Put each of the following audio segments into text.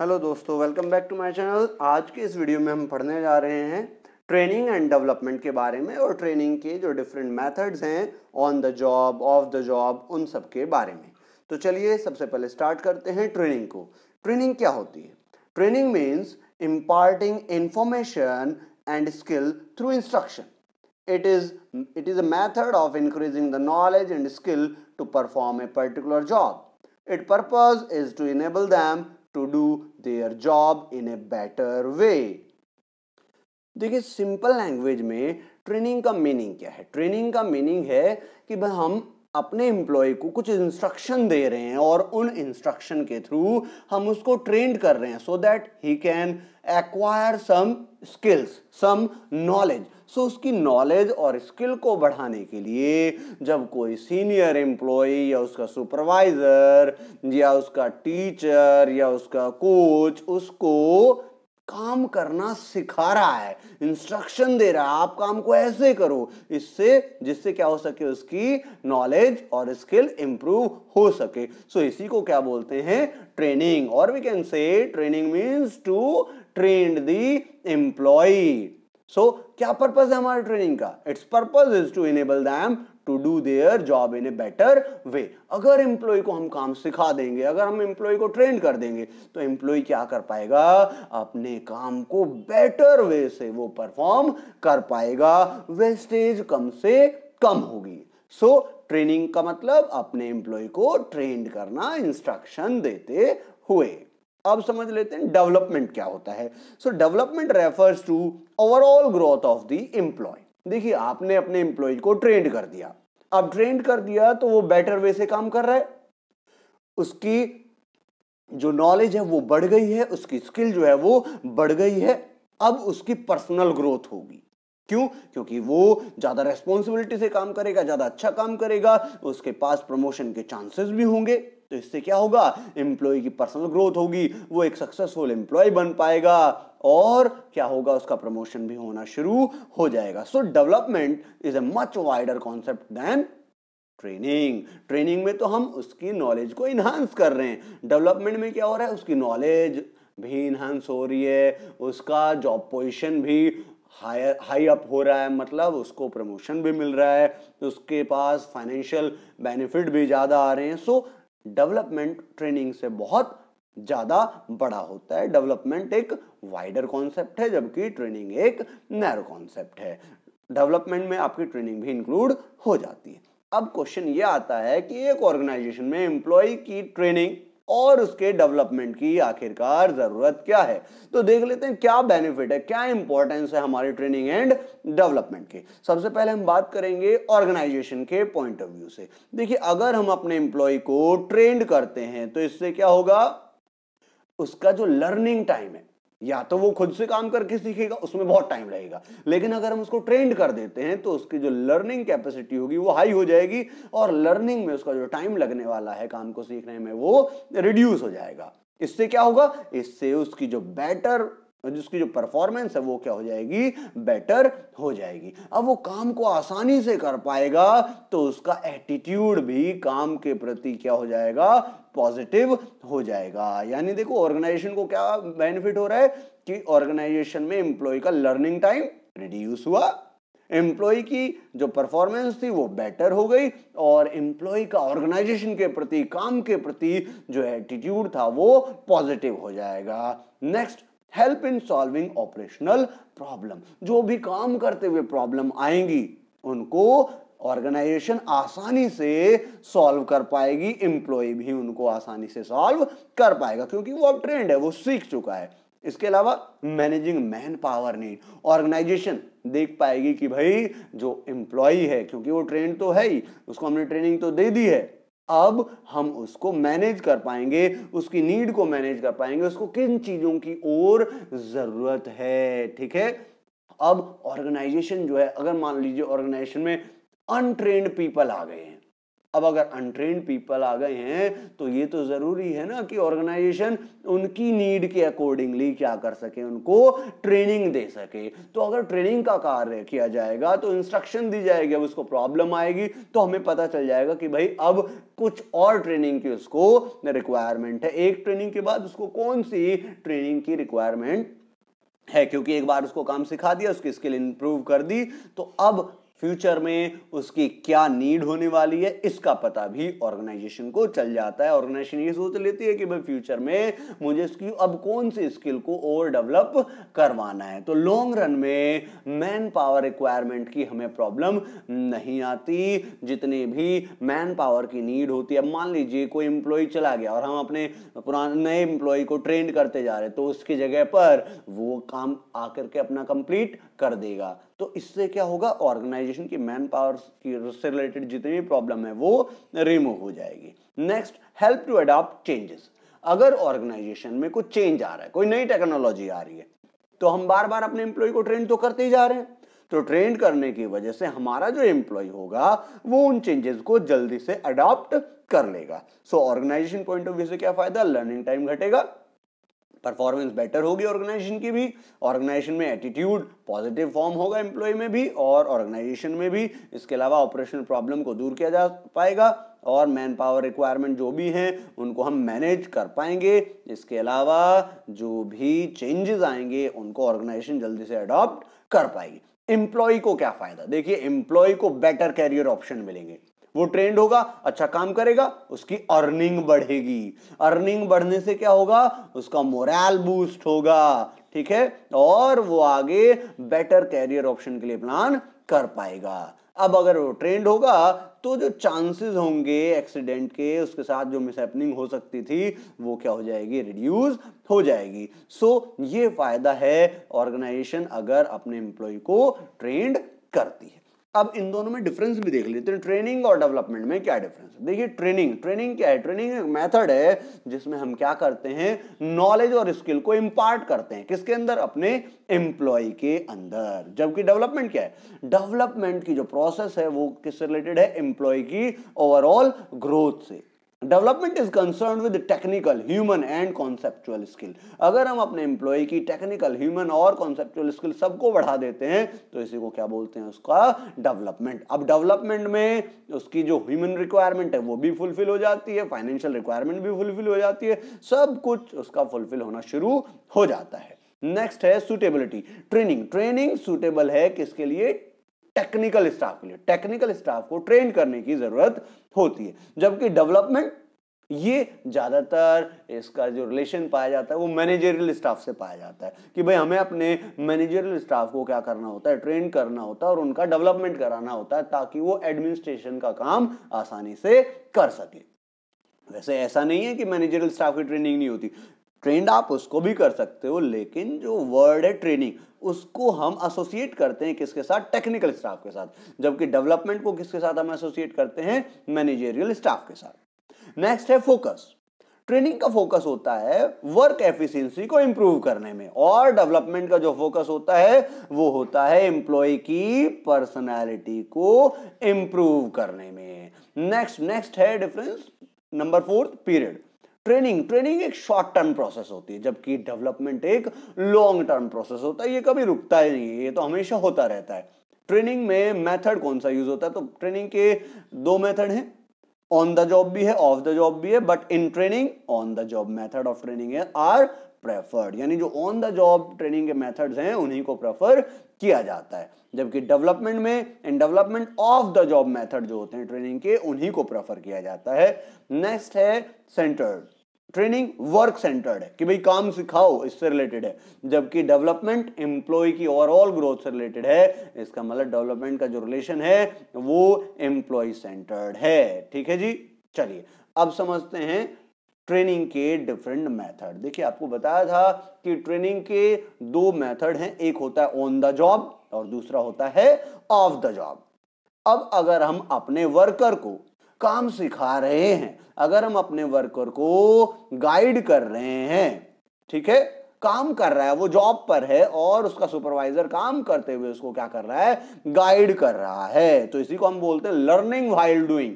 Hello दोस्तों welcome back to my channel आज के इस वीडियो में हम पढ़ने जा रहे हैं ट्रेनिंग एंड डेवलपमेंट के बारे में और ट्रेनिंग के जो डिफरेंट मेथड्स हैं on the job off the job उन सब के बारे में। तो चलिए सबसे पहले स्टार्ट करते हैं ट्रेनिंग को। ट्रेनिंग क्या होती है? Training means imparting information and skill through instruction it is it is a method of increasing the knowledge and skill to perform a particular job it purpose is to enable them to do their job in a better way देखिए simple language में training का meaning क्या है? Training का meaning है कि भाई हम अपने एम्प्लॉय को कुछ इंस्ट्रक्शन दे रहे हैं और उन इंस्ट्रक्शन के थ्रू हम उसको ट्रेंड कर रहे हैं so that he can acquire some skills some knowledge so उसकी नॉलेज और स्किल को बढ़ाने के लिए जब कोई सीनियर एम्प्लॉय या उसका सुपरवाइजर या उसका टीचर या उसका कोच उसको काम करना सिखा रहा है इंस्ट्रक्शन दे रहा है आप काम को ऐसे करो इससे जिससे क्या हो सके उसकी नॉलेज और स्किल इंप्रूव हो सके। सो so, इसी को क्या बोलते हैं? ट्रेनिंग और we can say training means to train the employee so क्या पर्पज है हमारे ट्रेनिंग का? Its purpose is to enable them to do their job in a better way अगर एम्प्लॉय को हम काम सिखा देंगे अगर हम एम्प्लॉय को ट्रेन कर देंगे तो एम्प्लॉय क्या कर पाएगा? अपने काम को बेटर वे से वो परफॉर्म कर पाएगा। वेस्टेज कम से कम होगी। सो so, ट्रेनिंग का मतलब अपने एम्प्लॉय को ट्रेन करना इंस्ट्रक्शन देते हुए। अब समझ लेते हैं डेवलपमेंट क्या होता है। So development refers to overall growth of the employee देखिए, आपने अपने एम्प्लॉय को ट्रेंड कर दिया। अब ट्रेंड कर दिया तो वो बेटर वे से काम कर रहा है। उसकी जो नॉलेज है वो बढ़ गई है, उसकी स्किल जो है वो बढ़ गई है। अब उसकी पर्सनल ग्रोथ होगी। क्यों? क्योंकि वो ज़्यादा रेस्पॉन्सिबिलिटी से काम करेगा, ज़्यादा अच्छा काम करेगा, उसके पास प्रमोशन के चांसेस भी होंगे। तो इससे क्या होगा? एम्प्लॉय की पर्सनल ग्रोथ होगी, वो एक सक्सेसफुल एम्प्लॉय बन पाएगा और क्या होगा? उसका प्रमोशन भी होना शुरू हो जाएगा। So development is a much wider concept than training training में तो हम उसकी नॉलेज को इन्हांस कर रहे हैं। डेवलपमेंट में क्या हो रहा है? उसकी नॉलेज भी इन्हांस हो रही है। उसका जॉब पोजिशन भी हायर हाई अप हो रहा है। मतलब उसको प्रमोशन भी मिल रहा है। उसके पास फाइनेंशियल बेनिफिट भी ज़्यादा आ रहे हैं। सो डेवलपमेंट ट्रेनिंग से बहुत ज़्यादा बड़ा होता है। डेवलपमेंट एक वाइडर कॉन्सेप्ट है, जबकि ट्रेनिंग एक नैरो कॉन्सेप्ट है। डेवलपमेंट में आपकी ट्रेनिंग भी इंक्लूड हो जाती है। अब क्वेश्चन ये आता है कि एक ऑर्गेनाइजेशन में एम्प्लॉय की ट्रेनिंग और उसके डेवलपमेंट की आखिरकार ज़रूरत क्या है? तो देख लेते हैं क्या बेनिफिट है, क्या इंपॉर्टेंस है हमारी ट्रेनिंग एंड डेवलपमेंट के। सबसे पहले हम बात करेंगे ऑर्गेनाइजेशन के पॉइंट ऑफ़ व्यू से। देखिए, अगर हम अपने एम्प्लॉय को ट्रेंड करते हैं तो इससे क्या होगा? उसका जो लर्निंग टाइम है या तो वो खुद से काम करके सीखेगा, उसमें बहुत टाइम लगेगा। लेकिन अगर हम उसको ट्रेंड कर देते हैं तो उसकी जो लर्निंग कैपेसिटी होगी, वो हाई हो जाएगी और लर्निंग में उसका जो टाइम लगने वाला है काम को सीखने में, वो रिड्यूस हो जाएगा। इससे क्या होगा? इससे उसकी जो बेटर जिसकी जो परफॉर्मेंस है वो क्या हो जाएगी? बेटर हो जाएगी। अब वो काम को आसानी से कर पाएगा तो उसका एटीट्यूड भी काम के प्रति क्या हो जाएगा? पॉजिटिव हो जाएगा। यानी देखो ऑर्गेनाइजेशन को क्या बेनिफिट हो रहा है? कि ऑर्गेनाइजेशन में एम्प्लॉय का लर्निंग टाइम रिड्यूस हुआ। एम्प्लॉय की जो परफॉर्मेंस थी वो बेटर हो गई और एम्प्लॉय का ऑर्गेनाइजेशन के प्रति, काम के प्रति जो एटीट्यूड था वो पॉजिटिव हो जाएगा। Next help in solving operational problem जो भी काम करते हुए प्रॉब्लम आएँगी, उनको ऑर्गेनाइजेशन आसानी से सॉल्व कर पाएगी एम्प्लॉय भी उनको आसानी से सॉल्व कर पाएगा, क्योंकि वो अब ट्रेंड है, वो सीख चुका है। इसके अलावा managing man power need organisation देख पाएगी कि भाई, जो एम्प्लॉय है, क्योंकि वो ट्रेंड तो है ही, उसको हमने ट्रेनिंग तो दे दी है अब हम उसको मैनेज कर पाएँगे, उसकी नीड को मैनेज कर पाएँगे, उसको किन चीज़ों की ओर ज़रूरत है, ठीक है? अब ऑर्गेनाइजेशन जो है, अगर मान लीजिए ऑर्गेनाइजेशन में अनट्रेन्ड पीपल आ गए हैं अब अगर अनट्रेन्ड पीपल आ गए हैं तो ये तो ज़रूरी है ना कि ऑर्गेनाइजेशन उनकी नीड के अकॉर्डिंगली क्या कर सके, उनको ट्रेनिंग दे सके। तो अगर ट्रेनिंग का कार्य किया जाएगा तो इंस्ट्रक्शन दी जाएगी, अब उसको प्रॉब्लम आएगी तो हमें पता चल जाएगा कि भाई अब कुछ और ट्रेनिंग की उसको रिक्वायरमेंट है। एक ट्रेनिंग के बाद उसको कौन सी ट्रेनिंग की रिक्वायरमेंट है? क्योंकि एक बार उसको काम सिखा दिया, उसकी स्किल इंप्रूव कर दी तो अब फ्यूचर में उसकी क्या नीड होने वाली है, इसका पता भी ऑर्गेनाइजेशन को चल जाता है। ऑर्गेनाइजेशन ये सोच लेती है कि भाई फ्यूचर में मुझे इसकी, अब कौन सी स्किल को और डेवलप करवाना है? तो लॉन्ग रन में मैन पावर रिक्वायरमेंट की हमें प्रॉब्लम नहीं आती। जितने भी मैन पावर की नीड होती है मान लीजिए कोई एम्प्लॉय चला गया और हम अपने पुराने, नए एम्प्लॉय को ट्रेन करते जा रहे तो उसकी जगह पर वो काम आकर के अपना कंप्लीट कर देगा। तो इससे क्या होगा? ऑर्गेनाइजेशन की मैन पावर की से रिलेटेड जितनी भी प्रॉब्लम है, वो रिमूव हो जाएगी। Next help to adopt changes अगर ऑर्गेनाइजेशन में कुछ चेंज आ रहा है, कोई नई टेक्नोलॉजी आ रही है तो हम बार बार अपने एम्प्लॉय को ट्रेन तो करते ही जा रहे हैं। तो ट्रेन करने की वजह से हमारा जो एम्प्लॉय होगा, वो उन चेंजेस को जल्दी से अडॉप्ट कर लेगा। So organisation point of view से क्या फ़ायदा? लर्निंग टाइम घटेगा। परफॉर्मेंस बेटर होगी ऑर्गेनाइजेशन की भी ऑर्गेनाइजेशन में एटीट्यूड पॉजिटिव फॉर्म होगा एम्प्लॉय में भी और ऑर्गेनाइजेशन में भी। इसके अलावा ऑपरेशनल प्रॉब्लम को दूर किया जा पाएगा और मैन पावर रिक्वायरमेंट जो भी हैं, उनको हम मैनेज कर पाएँगे। इसके अलावा जो भी चेंजेस आएँगे, उनको ऑर्गेनाइजेशन जल्दी से अडॉप्ट कर पाएगी। एम्प्लॉय को क्या फ़ायदा? देखिए एम्प्लॉय को बेटर कैरियर ऑप्शन मिलेंगे। वो ट्रेंड होगा अच्छा काम करेगा उसकी अर्निंग बढ़ेगी। अर्निंग बढ़ने से क्या होगा? उसका मोरल बूस्ट होगा ठीक है? और वो आगे बेटर कैरियर ऑप्शन के लिए प्लान कर पाएगा। अब अगर वो ट्रेंड होगा तो जो चांसेस होंगे एक्सीडेंट के उसके साथ जो मिसहैपनिंग हो सकती थी वो क्या हो जाएगी? रिड्यूस हो जाएगी। सो so, ये फ़ायदा है ऑर्गेनाइजेशन अगर अपने एम्प्लॉय को ट्रेंड करती है। अब इन दोनों में डिफरेंस भी देख लेते हैं ट्रेनिंग और डेवलपमेंट में क्या डिफरेंस है? देखिए ट्रेनिंग ट्रेनिंग क्या है? ट्रेनिंग एक मेथड है जिसमें हम क्या करते हैं? नॉलेज और स्किल को इम्पार्ट करते हैं। किसके अंदर? अपने एम्प्लॉय के अंदर। जबकि डेवलपमेंट क्या है? डेवलपमेंट की जो प्रोसेस है वो किससे रिलेटेड है? एम्प्लॉय की ओवरऑल ग्रोथ से। Development is concern with technical human and conceptual skill अगर हम अपने एम्प्लॉय की टेक्निकल ह्यूमन और कॉन्सेप्चुअल स्किल सबको बढ़ा देते हैं तो इसी को क्या बोलते हैं उसका? डेवलपमेंट अब डेवलपमेंट में उसकी जो ह्यूमन रिक्वायरमेंट है, वो भी फुलफिल हो जाती है फाइनेंशियल रिक्वायरमेंट भी फुलफिल हो जाती है, सब कुछ उसका फुलफिल होना शुरू हो जाता है। नेक्स्ट है सुटेबिलिटी ट्रेनिंग ट्रेनिंग सुटेबल है किसके लिए? टेक्निकल स्टाफ के लिए. टेक्निकल स्टाफ को ट्रेन करने की ज़रूरत होती है। जबकि डेवलपमेंट ये ज़्यादातर इसका जो रिलेशन पाया जाता है, वो मैनेजरियल स्टाफ से पाया जाता है कि भाई हमें अपने मैनेजरियल स्टाफ को क्या करना होता है ट्रेन करना होता है और उनका डेवलपमेंट कराना होता है ताकि वो एडमिनिस्ट्रेशन का काम आसानी से कर सके। वैसे ऐसा नहीं है कि मैनेजरियल स्टाफ की ट्रेनिंग नहीं होती। ट्रेंड आप उसको भी कर सकते हो, लेकिन जो वर्ड है ट्रेनिंग उसको हम एसोसिएट करते हैं किसके साथ? टेक्निकल स्टाफ के साथ। जबकि डेवलपमेंट को किसके साथ हम एसोसिएट करते हैं? मैनेजेरियल स्टाफ के साथ। नेक्स्ट है फोकस ट्रेनिंग का फोकस होता है वर्क एफिशिएंसी को इंप्रूव करने में। और डेवलपमेंट का जो फोकस होता है, वो होता है एम्प्लॉय की पर्सनालिटी को इंप्रूव करने में। नेक्स्ट नेक्स्ट है difference number fourth period training training एक शॉर्ट टर्म प्रोसेस होती है, जबकि डेवलपमेंट एक लॉन्ग टर्म प्रोसेस होता है, ये कभी रुकता ही नहीं है, ये तो हमेशा होता रहता है। ट्रेनिंग में मेथड कौन सा यूज़ होता है? तो ट्रेनिंग के दो मेथड हैं ऑन द जॉब भी है ऑफ़ द जॉब भी है but in training on the job method of training है आर प्रेफर्ड यानी जो ऑन द जॉब ट्रेनिंग के मेथड्स हैं, उन्हीं को प्रेफर किया जाता है। जबकि डेवलपमेंट में in development off the job method जो होते हैं ट्रेनिंग के, उन्हीं को प्रेफर किया जाता है। नेक्स्ट है सेंटर्ड ट्रेनिंग वर्क सेंटर्ड है कि भाई काम सिखाओ, इससे रिलेटेड है। जबकि डेवलपमेंट एम्प्लॉय की ओवरऑल ग्रोथ से रिलेटेड है, इसका मतलब डेवलपमेंट का जो रिलेशन है, वो एम्प्लॉय सेंटर्ड है। ठीक है जी? चलिए, अब समझते हैं ट्रेनिंग के डिफरेंट मेथड देखिए, आपको बताया था कि ट्रेनिंग के दो मेथड हैं। एक होता है ऑन द जॉब और दूसरा होता है ऑफ़ द जॉब अब अगर हम अपने वर्कर को काम सिखा रहे हैं, अगर हम अपने वर्कर को गाइड कर रहे हैं, ठीक है? काम कर रहा है, वो जॉब पर है और उसका सुपरवाइजर काम करते हुए उसको क्या कर रहा है? गाइड कर रहा है। तो इसी को हम बोलते हैं लर्निंग वाइल डूइंग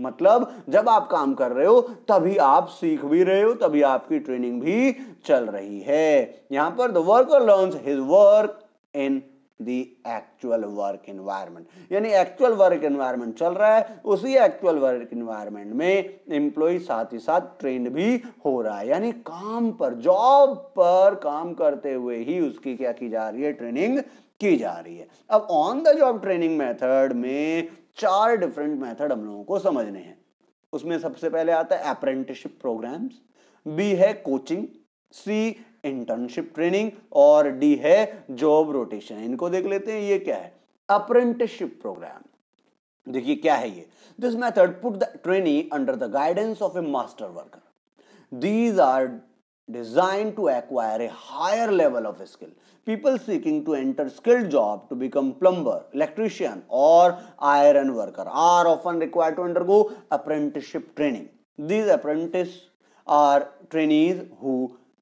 मतलब जब आप काम कर रहे हो, तभी आप सीख भी रहे हो, तभी आपकी ट्रेनिंग भी चल रही है। यहाँ पर the worker learns his work in the actual work environment यानी एक्चुअल वर्क एनवायरमेंट चल रहा है, उसी एक्चुअल वर्क एनवायरमेंट में एम्प्लॉय साथ ही साथ ट्रेंड भी हो रहा है। यानी काम पर जॉब पर काम करते हुए ही उसकी क्या की जा रही है? ट्रेनिंग की जा रही है। अब on the job training method में चार डिफरेंट मेथड हम लोगों को समझने हैं। उसमें सबसे पहले आता है अप्रेंटिसशिप प्रोग्राम्स बी है कोचिंग सी इंटर्नशिप ट्रेनिंग और डी है जॉब रोटेशन इनको देख लेते हैं, ये क्या है? अप्रेंटिसशिप प्रोग्राम देखिए, क्या है ये? This method put the training under the guidance of a master worker these are design to acquire a higher level of skill people seeking to enter skilled job to become plumber electrician और iron worker are often require to undergo apprenticeship training these apprentice are trainees who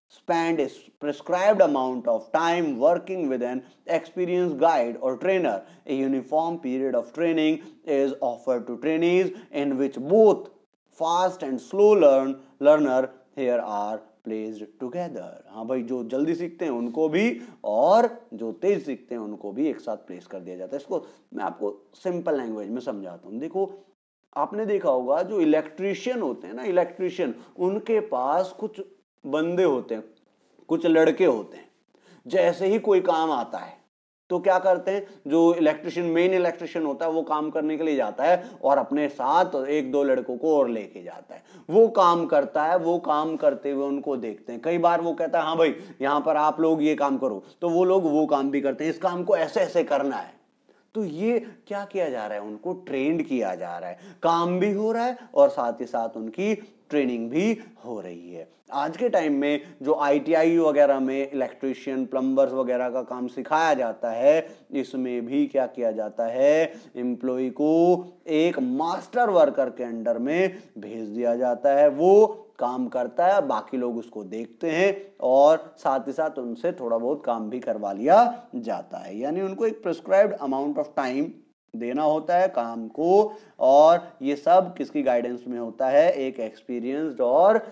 spend a prescribed amount of time working with an experienced guide or trainer. A uniform period of training is offered to trainees in which both fast and slow learn learner here are placed together हाँ भाई जो जल्दी सीखते हैं उनको भी और जो तेज सीखते हैं उनको भी एक साथ प्लेस कर दिया जाता है इसको मैं आपको सिंपल लैंग्वेज में समझाता हूँ देखो आपने देखा होगा जो इलेक्ट्रीशियन होते हैं ना इलेक्ट्रीशियन उनके पास कुछ बंदे होते हैं, कुछ लड़के होते हैं। जैसे ही कोई काम आता है तो क्या करते हैं, जो इलेक्ट्रिशियन मेन इलेक्ट्रिशियन होता है, वो काम करने के लिए जाता है और अपने साथ एक दो लड़कों को और लेके जाता है। वो काम करता है, वो काम करते हुए उनको देखते हैं। कई बार वो कहता है हाँ भाई, यहाँ पर आप लोग ये काम करो। तो वो लोग वो काम भी करते हैं, इस काम को ऐसे ऐसे करना है। तो ये क्या किया जा रहा है, उनको ट्रेंड किया जा रहा है। काम भी हो रहा है और साथ ही साथ उनकी ट्रेनिंग भी हो रही है। आज के टाइम में जो आईटीआई वगैरह में इलेक्ट्रिशियन प्लम्बर्स वगैरह का काम सिखाया जाता है, इसमें भी क्या किया जाता है? एम्प्लॉय को एक मास्टर वर्कर के अंडर में भेज दिया जाता है। वो काम करता है, बाकी लोग उसको देखते हैं और साथ ही साथ उनसे थोड़ा बहुत काम भी करवा लिया जाता है। यानी उनको एक प्रिस्क्राइब्ड अमाउंट ऑफ़ टाइम देना होता है काम को और ये सब किसकी गाइडेंस में होता है? एक एक्सपीरियंस्ड और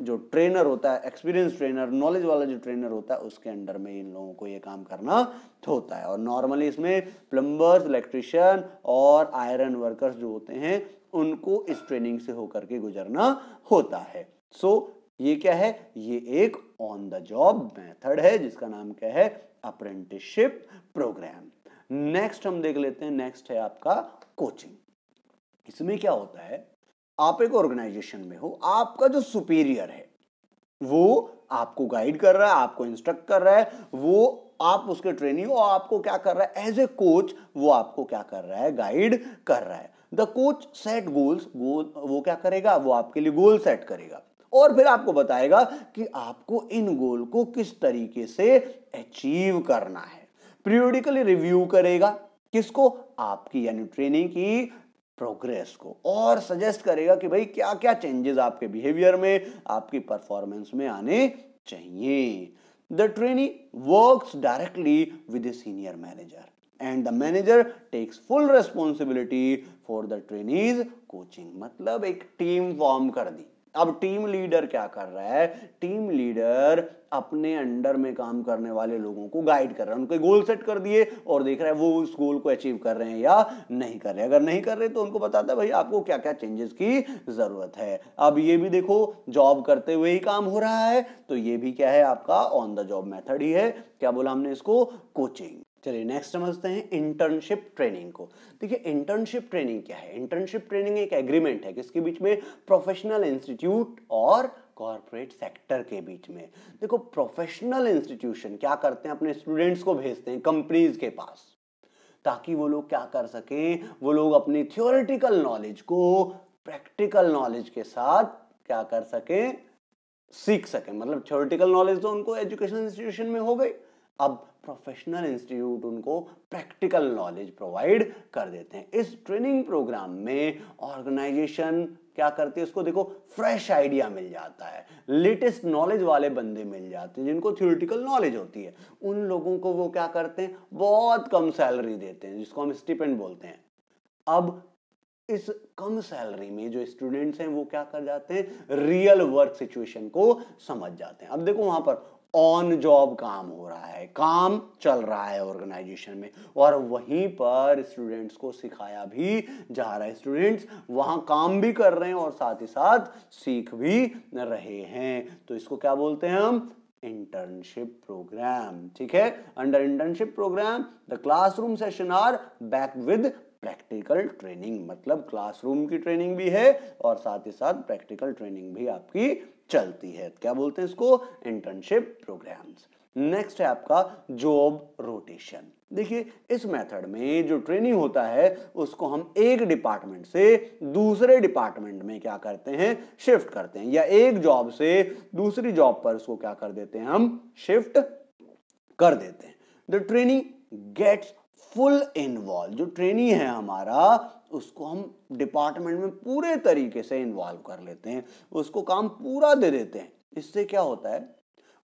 जो ट्रेनर होता है एक्सपीरियंस ट्रेनर नॉलेज वाला जो ट्रेनर होता है उसके अंडर में इन लोगों को ये काम करना होता है। और नॉर्मली इसमें प्लम्बर्स इलेक्ट्रिशियन और आयरन वर्कर्स जो होते हैं उनको इस ट्रेनिंग से होकर के गुजरना होता है। सो so, ये क्या है? ये एक ऑन द जॉब मेथड है जिसका नाम क्या है? अप्रेंटिसशिप प्रोग्राम नेक्स्ट हम देख लेते हैं नेक्स्ट है आपका कोचिंग इसमें क्या होता है? आप एक ऑर्गेनाइजेशन में हो, आपका जो सुपीरियर है, वो आपको गाइड कर रहा है, आपको इंस्ट्रक्ट कर रहा है, वो आप उसके ट्रेनिंग हो, आपको क्या कर रहा है? एज ए कोच वो आपको क्या कर रहा है? गाइड कर रहा है. The coach set goals goal वो क्या करेगा? वो आपके लिए गोल सेट करेगा. और फिर आपको बताएगा कि आपको इन गोल को किस तरीके से अचीव करना है. पीरियोडिकली रिव्यू करेगा किसको? आपकी, यानी ट्रेनिंग की प्रोग्रेस को। और सजेस्ट करेगा कि भाई क्या क्या चेंजेस आपके बिहेवियर में, आपकी परफॉर्मेंस में आने चाहिए। The trainee works directly with senior manager and the manager takes full responsibility for the trainees coaching मतलब एक टीम फॉर्म कर दी। अब टीम लीडर क्या कर रहा है? टीम लीडर अपने अंडर में काम करने वाले लोगों को गाइड कर रहा है। उनके गोल सेट कर दिए और देख रहा है वो उस गोल को अचीव कर रहे हैं या नहीं कर रहे अगर नहीं कर रहे तो उनको बताता है, भाई, आपको क्या क्या चेंजेस की ज़रूरत है? अब ये भी देखो जॉब करते हुए ही काम हो रहा है। तो ये भी क्या है, आपका ऑन द जॉब मेथड ही है। क्या बोला हमने इसको? कोचिंग चलिए नेक्स्ट समझते हैं इंटर्नशिप ट्रेनिंग को। देखिए इंटर्नशिप ट्रेनिंग क्या है? इंटर्नशिप ट्रेनिंग एक एग्रीमेंट है किसके बीच में? प्रोफेशनल इंस्टीट्यूट और कॉरपोरेट सेक्टर के बीच में। देखो प्रोफेशनल इंस्टीट्यूशन क्या करते हैं? अपने स्टूडेंट्स को भेजते हैं कंपनीज़ के पास। ताकि वो लोग क्या कर सकें? वो लोग अपनी थियोरिटिकल नॉलेज को प्रैक्टिकल नॉलेज के साथ क्या कर सकें? सीख सकें। मतलब थियोरिटिकल नॉलेज तो उनको एजुकेशन इंस्टीट्यूशन में हो गई। अब प्रोफेशनल इंस्टीट्यूट उनको प्रैक्टिकल नॉलेज प्रोवाइड कर देते हैं। इस ट्रेनिंग प्रोग्राम में ऑर्गेनाइजेशन क्या करती है? उसको देखो फ्रेश आइडिया मिल जाता है। लेटेस्ट नॉलेज वाले बंदे मिल जाते हैं जिनको थियोरिटिकल नॉलेज होती है। उन लोगों को वो क्या करते हैं? बहुत कम सैलरी देते हैं, जिसको हम स्टिपेंड बोलते हैं। अब इस कम सैलरी में जो स्टूडेंट्स हैं, वो क्या कर जाते हैं? रियल वर्क सिचुएशन को समझ जाते हैं। अब देखो वहाँ पर ऑन जॉब काम हो रहा है, काम चल रहा है ऑर्गेनाइजेशन में। और वहीं पर स्टूडेंट्स को सिखाया भी जा रहा है। स्टूडेंट्स वहाँ काम भी कर रहे हैं और साथ ही साथ सीख भी रहे हैं। तो इसको क्या बोलते हैं हम? इंटर्नशिप प्रोग्राम ठीक है? Under internship programme the classroom session are back with practical training मतलब क्लासरूम की ट्रेनिंग भी है और साथ ही साथ प्रैक्टिकल ट्रेनिंग भी आपकी चलती है। क्या बोलते हैं इसको? इंटर्नशिप प्रोग्राम्स नेक्स्ट है आपका जॉब रोटेशन देखिए, इस मेथड में जो ट्रेनिंग होता है, उसको हम एक डिपार्टमेंट से दूसरे डिपार्टमेंट में क्या करते हैं? शिफ्ट करते हैं। या एक जॉब से दूसरी जॉब पर उसको क्या कर देते हैं हम? शिफ्ट कर देते हैं। The training gets full involve जो ट्रेनिंग है हमारा उसको हम डिपार्टमेंट में पूरे तरीके से इन्वॉल्व कर लेते हैं, उसको काम पूरा दे देते हैं। इससे क्या होता है?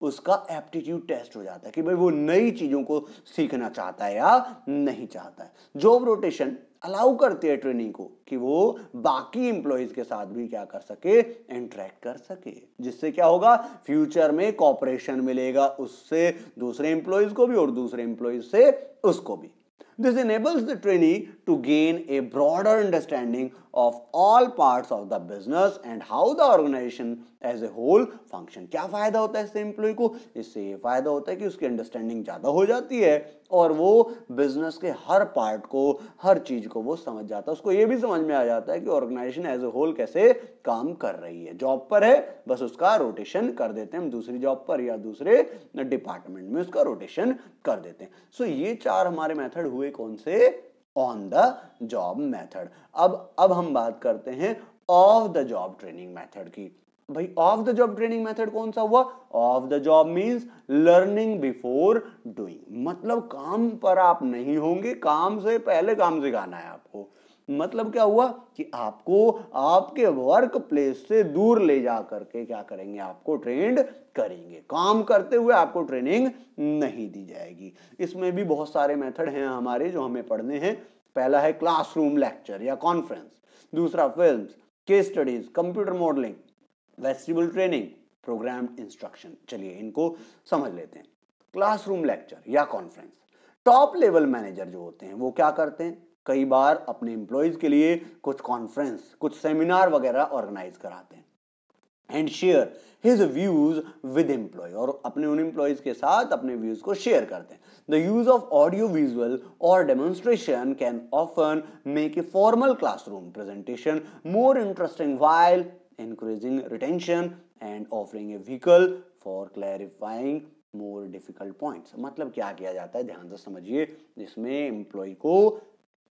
उसका एप्टीट्यूड टेस्ट हो जाता है कि भाई वो नई चीज़ों को सीखना चाहता है या नहीं चाहता है। जॉब रोटेशन अलाउ करती है ट्रेनिंग को कि वो बाकी इंप्लॉइज के साथ भी क्या कर सके इंटरेक्ट कर सके। जिससे क्या होगा? फ्यूचर में कॉपरेशन मिलेगा उससे, दूसरे इंप्लॉइज को भी और दूसरे इंप्लॉइज से उसको भी। This enables the trainee to gain a broader understanding of all parts of the business and how the organization as a whole function. क्या फ़ायदा होता है इससे एम्प्लॉय को? इससे ये फ़ायदा होता है कि उसकी अंडरस्टैंडिंग ज़्यादा हो जाती है और वो बिज़नेस के हर पार्ट को हर चीज़ को वो समझ जाता है। उसको ये भी समझ में आ जाता है कि ऑर्गेनाइजेशन एज ए होल कैसे काम कर रही है। जॉब पर है बस उसका रोटेशन कर देते हैं। हम दूसरी जॉब पर या दूसरे डिपार्टमेंट में उसका रोटेशन कर देते हैं। सो so, ये चार हमारे मेथड हुए कौन से? ऑन द जॉब मेथड अब अब हम बात करते हैं off the job training method की। भाई off the job training method कौन सा हुआ? Off the job means learning before doing मतलब काम पर आप नहीं होंगे, काम से पहले काम सिखाना है आपको। मतलब क्या हुआ कि आपको आपके वर्क प्लेस से दूर ले जा करके क्या करेंगे? आपको ट्रेंड करेंगे। काम करते हुए आपको ट्रेनिंग नहीं दी जाएगी। इसमें भी बहुत सारे मेथड हैं हमारे जो हमें पढ़ने हैं। पहला है क्लासरूम लेक्चर या कॉन्फ्रेंस दूसरा film case studies computer modelling vestibule training programme instruction चलिए इनको समझ लेते हैं। क्लासरूम लेक्चर या कॉन्फ्रेंस टॉप लेवल मैनेजर जो होते हैं, वो क्या करते हैं? कई बार अपने एम्प्लॉयज़ के लिए कुछ कॉन्फ्रेंस कुछ सेमिनार वगैरह ऑर्गेनाइज कराते हैं। And share his views with employee और अपने उन एम्प्लॉयज़ के साथ अपने व्यूज़ को शेयर करते हैं। The use of audio visual और demonstration can often make a formal classroom presentation more interesting while encouraging retention and offering a vehicle for clarifying more difficult points मतलब क्या किया जाता है? ध्यान से समझिए जिसमें एम्प्लॉय को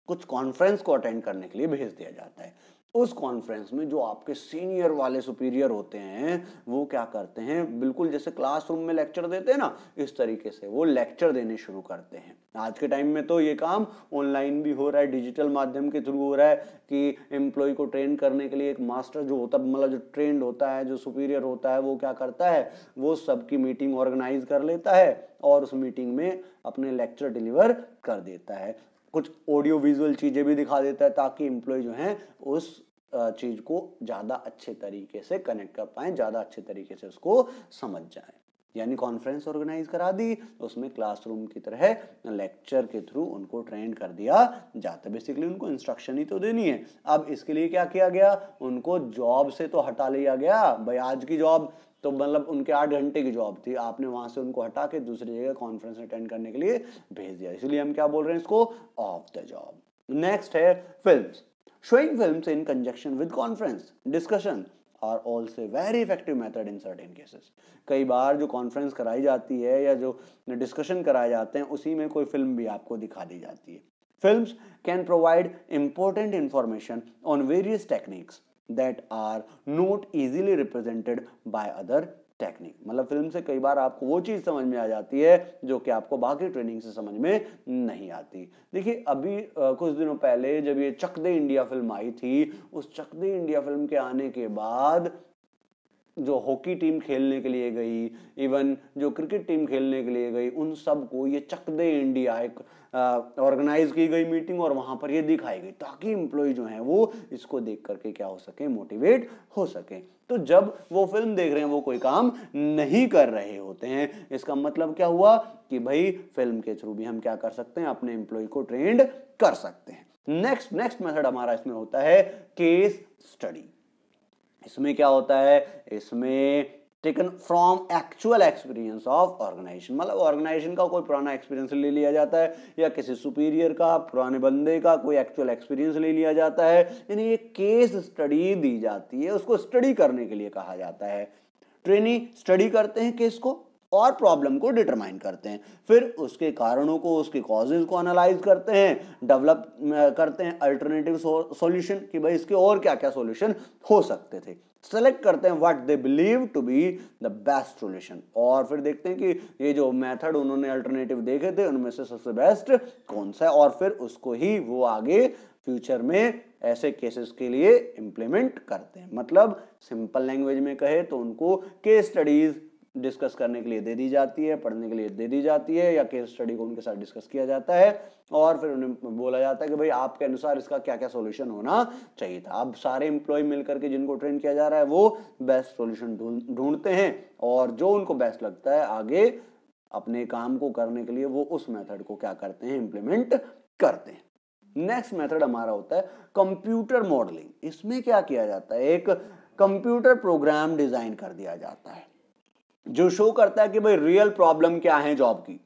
कुछ कॉन्फ्रेंस को अटेंड करने के लिए भेज दिया जाता है। उस कॉन्फ्रेंस में जो आपके सीनियर वाले सुपीरियर होते हैं, वो क्या करते हैं? बिल्कुल जैसे क्लासरूम में लेक्चर देते हैं ना, इस तरीके से वो लेक्चर देने शुरू करते हैं। आज के टाइम में तो ये काम ऑनलाइन भी हो रहा है डिजिटल माध्यम के थ्रू हो रहा है कि एम्प्लॉय को ट्रेन करने के लिए एक मास्टर जो होता है मतलब जो ट्रेंड होता है, जो सुपीरियर होता है, वो क्या करता है? वो सबकी मीटिंग ऑर्गेनाइज कर लेता है और उस मीटिंग में अपने लेक्चर डिलीवर कर देता है। कुछ ऑडियो विजुअल चीज़ें भी दिखा देता है ताकि एम्प्लॉय जो हैं, उस चीज़ को ज़्यादा अच्छे तरीके से कनेक्ट कर पाए, ज़्यादा अच्छे तरीके से उसको समझ जाए। यानी कॉन्फ्रेंस ऑर्गेनाइज करा दी, उसमें क्लासरूम की तरह लेक्चर के थ्रू उनको ट्रेन कर दिया जाता है। बेसिकली उनको इंस्ट्रक्शन ही तो देनी है। अब इसके लिए क्या किया गया? उनको जॉब से तो हटा लिया गया। भाई आज की जॉब तो मतलब उनके आठ घंटे की जॉब थी। आपने वहाँ से उनको हटा के दूसरी जगह कॉन्फ्रेंस अटेंड करने के लिए भेज दिया। इसलिए हम क्या बोल रहे हैं इसको? ऑफ़ द जॉब नेक्स्ट है film showing film in conjunction with conference discussion are also very effective method in certain cases कई बार जो कॉन्फ्रेंस कराई जाती है या जो डिस्कशन कराए जाते हैं, उसी में कोई फ़िल्म भी आपको दिखा दी जाती है। Film can provide important information on various techniques that are not easily represented by other technique मतलब फ़िल्म से कई बार आपको वो चीज़ समझ में आ जाती है जो कि आपको बाकी ट्रेनिंग से समझ में नहीं आती। देखिए अभी आ, कुछ दिनों पहले जब ये चक दे इंडिया फ़िल्म आई थी उस चक दे इंडिया फ़िल्म के आने के बाद जो हॉकी टीम खेलने के लिए गई, इवन जो क्रिकेट टीम खेलने के लिए गई, उन सबको ये चक दे इंडिया एक ऑर्गेनाइज की गई मीटिंग और वहाँ पर ये दिखाई गई ताकि एम्प्लॉय जो है वो इसको देख करके क्या हो सके मोटिवेट हो सके। तो जब वो फ़िल्म देख रहे हैं, वो कोई काम नहीं कर रहे होते हैं, इसका मतलब क्या हुआ कि भाई फ़िल्म के थ्रू भी हम क्या कर सकते हैं, अपने एम्प्लॉय को ट्रेंड कर सकते हैं। नेक्स्ट नेक्स्ट मेथड हमारा इसमें होता है केस स्टडी इसमें क्या होता है? इसमें taken from actual experience of organisation मतलब ऑर्गेनाइजेशन का कोई पुराना एक्सपीरियंस ले लिया जाता है, या किसी सुपीरियर का, पुराने बंदे का कोई एक्चुअल एक्सपीरियंस ले लिया जाता है। यानी ये केस स्टडी दी जाती है, उसको स्टडी करने के लिए कहा जाता है। ट्रेनी स्टडी करते हैं केस को। और प्रॉब्लम को डिटरमाइन करते हैं। फिर उसके कारणों को, उसके कॉजेज को एनालाइज करते हैं डेवलप करते हैं अल्टरनेटिव सॉल्यूशन कि भाई इसके और क्या क्या सॉल्यूशन हो सकते थे। सेलेक्ट करते हैं what they believe to be the best solution और फिर देखते हैं कि ये जो मेथड उन्होंने अल्टरनेटिव देखे थे, उनमें से सबसे बेस्ट कौन सा है? और फिर उसको ही वो आगे फ्यूचर में ऐसे केसेस के लिए इंप्लीमेंट करते हैं। मतलब सिंपल लैंग्वेज में कहे तो उनको केस स्टडीज़ डिस्कस करने के लिए दे दी जाती है, पढ़ने के लिए दे दी जाती है या केस स्टडी को उनके साथ डिस्कस किया जाता है और फिर उन्हें बोला जाता है कि भाई आपके अनुसार इसका क्या क्या सॉल्यूशन होना चाहिए था। अब सारे एम्प्लॉय मिलकर के जिनको ट्रेन किया जा रहा है, वो बेस्ट सॉल्यूशन ढूंढते हैं और जो उनको बेस्ट लगता है, आगे अपने काम को करने के लिए वो उस मेथड को क्या करते हैं इंप्लीमेंट करते हैं। नेक्स्ट मेथड हमारा होता है कंप्यूटर मॉडलिंग इसमें क्या किया जाता है? एक कंप्यूटर प्रोग्राम डिज़ाइन कर दिया जाता है। जो शो करता है कि भाई रियल प्रॉब्लम क्या है जॉब की?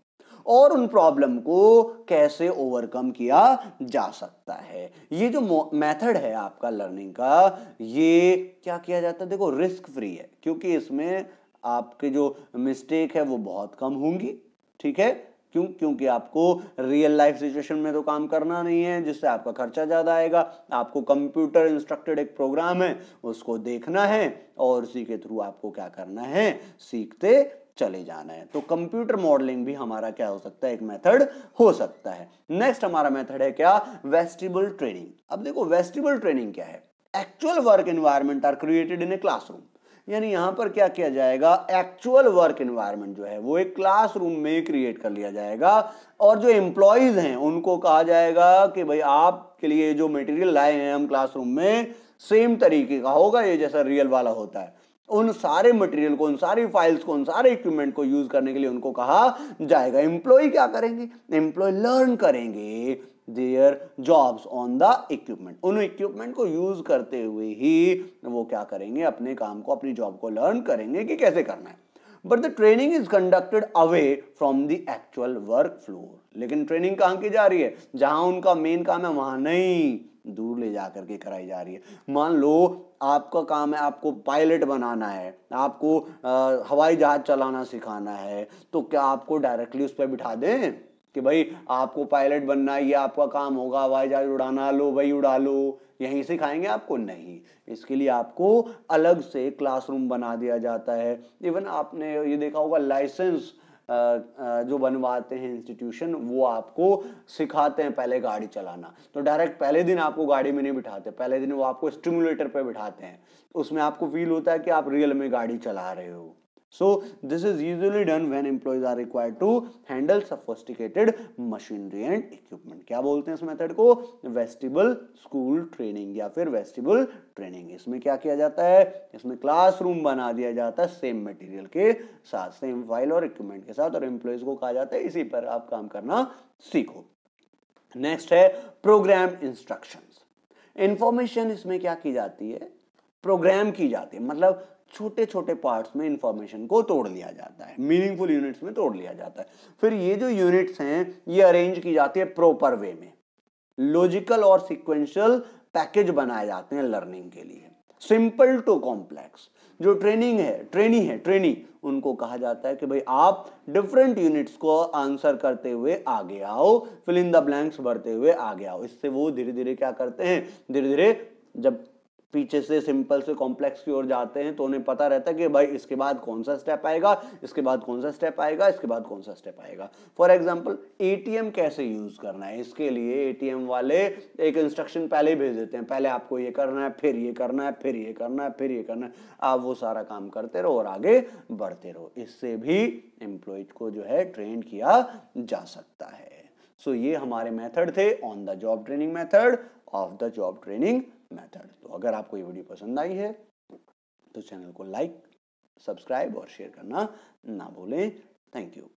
और उन प्रॉब्लम को कैसे ओवरकम किया जा सकता है? ये जो मेथड है आपका लर्निंग का, ये क्या किया जाता है? देखो रिस्क फ्री है, क्योंकि इसमें आपके जो मिस्टेक है वो बहुत कम होंगी, ठीक है? क्यों? क्योंकि आपको रियल लाइफ सिचुएशन में तो काम करना नहीं है, जिससे आपका खर्चा ज़्यादा आएगा। आपको कंप्यूटर इंस्ट्रक्टेड एक प्रोग्राम है, उसको देखना है और उसी के थ्रू आपको क्या करना है? सीखते चले जाना है। तो कंप्यूटर मॉडलिंग भी हमारा क्या हो सकता है? एक मेथड हो सकता है। नेक्स्ट हमारा मेथड है क्या? वेस्टिबल ट्रेनिंग अब देखो वेस्टिबल ट्रेनिंग क्या है? Actual work environment are created in a classroom यानी यहाँ पर क्या किया जाएगा? एक्चुअल वर्क इन्वायरमेंट जो है, वो एक क्लासरूम में क्रिएट कर लिया जाएगा। और जो एम्प्लॉयज़ हैं, उनको कहा जाएगा कि भाई, आपके लिए जो मटेरियल लाए हैं हम क्लासरूम में सेम तरीके का होगा, ये जैसा रियल वाला होता है। उन सारे मटेरियल को, उन सारी फाइल्स को, उन सारे इक्विपमेंट को यूज़ करने के लिए उनको कहा जाएगा। एम्प्लॉय क्या करेंगे? एम्प्लॉय लर्न करेंगे। Their jobs on the equipment उन इक्विपमेंट को यूज़ करते हुए ही वो क्या करेंगे? अपने काम को अपनी जॉब को लर्न करेंगे कि कैसे करना है। But the training is conducted away from the actual work floor लेकिन ट्रेनिंग कहाँ की जा रही है? जहाँ उनका मेन काम है वहाँ नहीं। दूर ले जा करके कराई जा रही है। मान लो आपका काम है आपको पायलट बनाना है आपको आ, हवाई जहाज़ चलाना सिखाना है तो क्या आपको डायरेक्टली उस पर बिठा दें? कि भाई आपको पायलट बनना है, ये आपका काम होगा हवाई जहाज़ उड़ाना, लो भाई उड़ा लो। यहीं सिखाएँगे आपको? नहीं। इसके लिए आपको अलग से क्लासरूम बना दिया जाता है। इवन आपने ये देखा होगा लाइसेंस जो बनवाते हैं इंस्टीट्यूशन वो आपको सिखाते हैं पहले गाड़ी चलाना। तो डायरेक्ट पहले दिन आपको गाड़ी में नहीं बिठाते, पहले दिन वो आपको स्टिमुलेटर पे बिठाते हैं। उसमें आपको फील होता है कि आप रियल में गाड़ी चला रहे हो। So, this is usually done when employees are required to handle sophisticated machinery and equipment. क्या बोलते हैं इस मेथड को? वेस्टिबल स्कूल ट्रेनिंग या फिर वेस्टिबल ट्रेनिंग इसमें क्या किया जाता है? इसमें क्लासरूम बना दिया जाता है सेम मटेरियल के साथ सेम फ़ाइल और इक्विपमेंट के साथ और एम्प्लॉयज़ को कहा जाता है, इसी पर आप काम करना सीखो। नेक्स्ट है प्रोग्राम इंस्ट्रक्शंस इंफॉर्मेशन इसमें क्या की जाती है? प्रोग्राम की जाती है। मतलब छोटे छोटे पार्ट्स में इंफॉर्मेशन को तोड़ लिया जाता है। मीनिंगफुल यूनिट्स में तोड़ लिया जाता है। फिर ये जो यूनिट्स हैं, ये अरेंज की जाती है प्रॉपर वे में। लॉजिकल और सिक्वेंशियल पैकेज बनाए जाते हैं लर्निंग के लिए। सिंपल टू कॉम्प्लेक्स जो ट्रेनिंग है ट्रेनिंग है ट्रेनिंग उनको कहा जाता है कि भाई आप डिफरेंट यूनिट्स को आंसर करते हुए आगे आओ फिल इन द ब्लैंक्स भरते हुए आगे आओ। इससे वो धीरे धीरे क्या करते हैं? धीरे धीरे जब पीछे से सिंपल से कॉम्प्लेक्स की ओर जाते हैं तो उन्हें पता रहता है कि भाई इसके बाद कौन सा स्टेप आएगा इसके बाद कौन सा स्टेप आएगा इसके बाद कौन सा स्टेप आएगा। फॉर एग्ज़ाम्पल एटीएम कैसे यूज़ करना है? इसके लिए एटीएम वाले एक इंस्ट्रक्शन पहले भेज देते हैं। पहले आपको ये करना है फिर ये करना है फिर ये करना है फिर ये करना है। आप वो सारा काम करते रहो और आगे बढ़ते रहो। इससे भी एम्प्लॉयज़ को जो है ट्रेन किया जा सकता है। सो so, ये हमारे मेथड थे on the job training method off the job training method तो अगर आपको ये वीडियो पसंद आई है तो चैनल को लाइक, सब्सक्राइब और शेयर करना ना भूलें। Thank you.